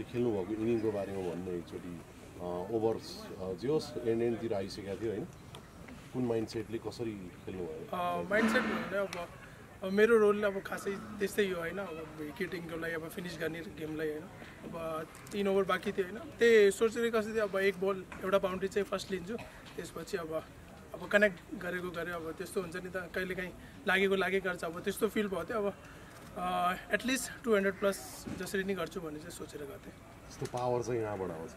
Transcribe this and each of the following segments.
बारेमा भन्नु एकचोटि ओभर जे होस् एन्ड एन्डतिर आइसकेको थियो होइन। कुन माइन्ड सेटले कसरी खेल्नुभयो माइन्डसेट भने अब अब मेरो रोल अब खासै त्यस्तै हो होइन। अब विकेटिङको लागि अब फिनिस गर्ने गेमलाई होइन। अब तिन ओभर बाँकी थियो होइन। त्यही सोचेर कसरी अब एक बल एउटा बााउन्ड्री चाहिँ फर्स्ट लिन्छु। त्यसपछि अब अब कनेक्ट गरेको गऱ्यो। अब त्यस्तो हुन्छ नि त। कहिलेकाहीँ लागेको लागेको गर्छ अब त्यस्तो फिल भयो। थियो अब एटलिस्ट टु हन्ड्रेड प्लस जसरी नै गर्छु भन्ने चाहिँ सोचेर गर्थेँ त्यस्तो पावर चाहिँ यहाँबाट आउँछ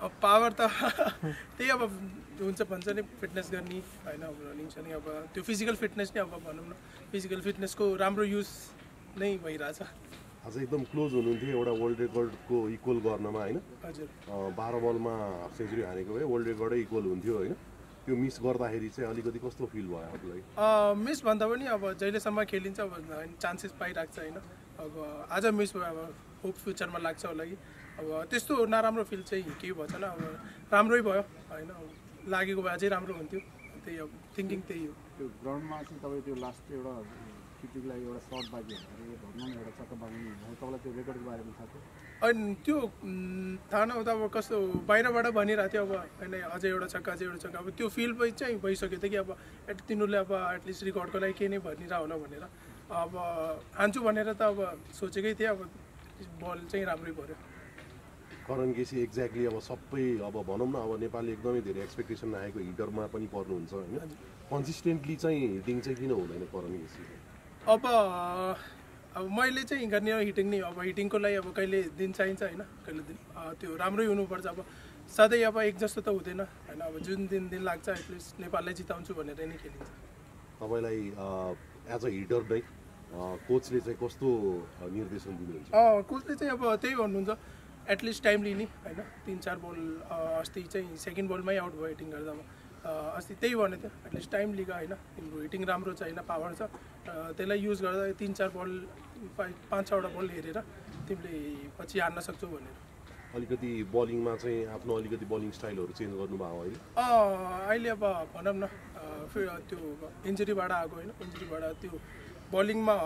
अब पावर त त्यही अब हुन्छ भन्छ नि फिटनेस गर्ने होइन अब रनिङ छ नि अब त्यो फिजिकल फिटनेस नै अब भनौँ न फिजिकल फिटनेसको राम्रो युज नै भइरहेछ। आज एकदम क्लोज हुनुहुन्थ्यो एउटा वर्ल्ड रेकर्डको इक्वल गर्नमा होइन? हजुर। बाह्र बलमा सेन्चुरी हानेको भए वर्ल्ड रेकर्डै इक्वल हुन्थ्यो होइन? त्यो मिस गर्दाखेरि चाहिँ अलिकति कस्तो फिल भयो आफूलाई? मिस भन्दा पनि अब जहिलेसम्म खेलिन्छ अब चान्सेस पाइरहेको छ होइन। अब आज मिस भयो अब होप फ्युचरमा लाग्छ होला कि। अब त्यस्तो नराम्रो फिल चाहिँ केही भएको छैन अब राम्रै भयो होइन। लागेको भए अझै राम्रो हुन्थ्यो। त्यही अब थिङ्किङ त्यही हो। त्यो ग्राउन्डमा चाहिँ तपाईँ त्यो लास्ट एउटा एउटा सर्ट बाजी भन्दाखेरि भनौँ न एउटा चक्का भयो तपाईँलाई त्यो रेकर्डको बारेमा थाहा थियो अनि त्यो थाहा नहुँदा अब कस्तो बाहिरबाट भनिरहेको थियो अब होइन अझै एउटा छक्का अझै एउटा छक्का। अब त्यो फिल पनि चाहिँ भइसक्यो थियो कि अब एट तिनीहरूले अब एटलिस्ट रिकर्डको लागि केही नै भनिरह होला भनेर। अब हान्छु भनेर त अब सोचेकै थिएँ अब बल चाहिँ राम्रै पऱ्यो। करण केसी एक्ज्याक्टली अब सबै अब भनौँ न अब नेपालले एकदमै धेरै एक्सपेक्टेसन राखेको हिटरमा पनि पर्नुहुन्छ होइन? कन्सिस्टेन्टली चाहिँ हिटिङ चाहिँ किन हुँदैन करण केसी? अब अब मैले चाहिँ गर्ने हो हिटिङ नै अब हिटिङको लागि अब कहिले दिन चाहिन्छ होइन कहिले दिन त्यो राम्रै हुनुपर्छ। अब सधैँ अब एक जस्तो त हुँदैन होइन। अब जुन दिन दिन लाग्छ एटलिस्ट नेपाललाई जिताउँछु भनेर नै खेलिन्छ। तपाईँलाई एज अ हिटर नै कोचले चाहिँ कस्तो निर्देशन दिनुहुन्छ? कोचले चाहिँ अब त्यही भन्नुहुन्छ एटलिस्ट टाइम लिने होइन। तिन चार बल अस्ति चाहिँ सेकेन्ड बलमै आउट भयो हिटिङ गर्दामा। अँ, अस्ति त्यही भनेको थियो। एटलिस्ट टाइम लिग होइन। तिम्रो हिटिङ राम्रो छ होइन पावर छ। त्यसलाई युज गर्दा तिन चार बल पाँच छवटा बल हेरेर तिमीले पछि हार्न सक्छौ भनेर। अलिकति बलिङमा चाहिँ आफ्नो अलिकति बलिङ स्टाइलहरू चेन्ज गर्नुभयो अहिले? अहिले अब भनौँ न त्यो इन्जुरीबाट आएको होइन। इन्जुरीबाट त्यो बलिङमा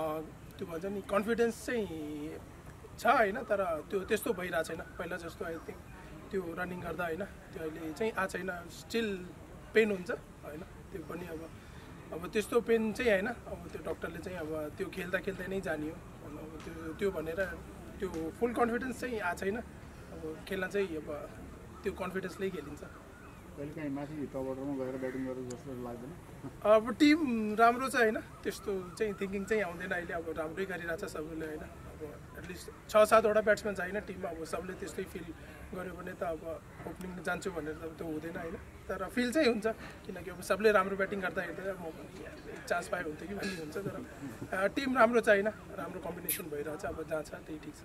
त्यो भन्छ नि कन्फिडेन्स चाहिँ छ होइन तर त्यो त्यस्तो भइरहेको छैन। पहिला जस्तो आई थिङ्क त्यो रनिङ गर्दा होइन त्यो अहिले चाहिँ आएको छैन। स्टिल पेन हुन्छ होइन? त्यो पनि अब अब त्यस्तो पेन चाहिँ होइन। अब त्यो डक्टरले चाहिँ अब त्यो खेल्दा खेल्दै नै जानियो अब त्यो त्यो भनेर त्यो फुल कन्फिडेन्स चाहिँ आएको छैन। अब खेल्न चाहिँ अब त्यो कन्फिडेन्सले खेलिन्छ। अब टिम राम्रो छ होइन त्यस्तो चाहिँ थिङ्किङ चाहिँ आउँदैन अहिले अब राम्रै गरिरहेछ सबैले होइन। अब एटलिस्ट छ सातवटा ब्याट्सम्यान छ होइन टिममा अब सबले त्यस्तै फिल गर्यो भने त अब ओपनिङ जान्छु भनेर त त्यो हुँदैन होइन। तर फिल चाहिँ हुन्छ किनकि अब सबले राम्रो ब्याटिङ गर्दा हेर्दा म चान्स पाए हुन्थ्यो कि भन्ने हुन्छ तर टिम राम्रो छ होइन राम्रो कम्बिनेसन भइरहेछ अब जहाँ छ त्यही ठिक छ।